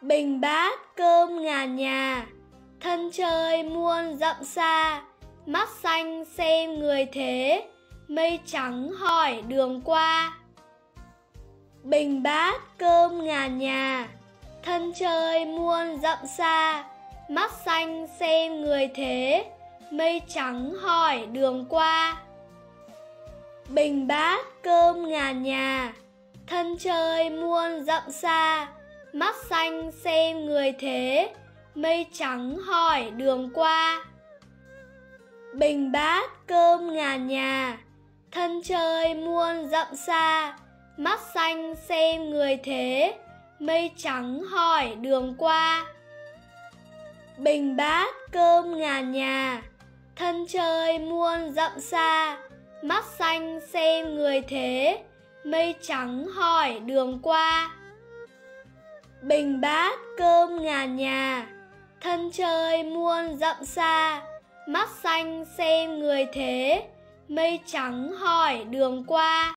Bình bát cơm ngàn nhà, thân chơi muôn dặm xa, mắt xanh xem người thế, mây trắng hỏi đường qua. Bình bát cơm ngàn nhà, thân chơi muôn dặm xa, mắt xanh xem người thế, mây trắng hỏi đường qua. Bình bát cơm ngàn nhà, thân chơi muôn dặm xa, mắt xanh xem người thế, mây trắng hỏi đường qua. Bình bát cơm ngàn nhà, thân chơi muôn dặm xa, mắt xanh xem người thế, mây trắng hỏi đường qua. Bình bát cơm ngàn nhà, thân chơi muôn dặm xa, mắt xanh xem người thế, mây trắng hỏi đường qua. Bình bát cơm ngàn nhà, thân chơi muôn dặm xa, mắt xanh xem người thế, mây trắng hỏi đường qua.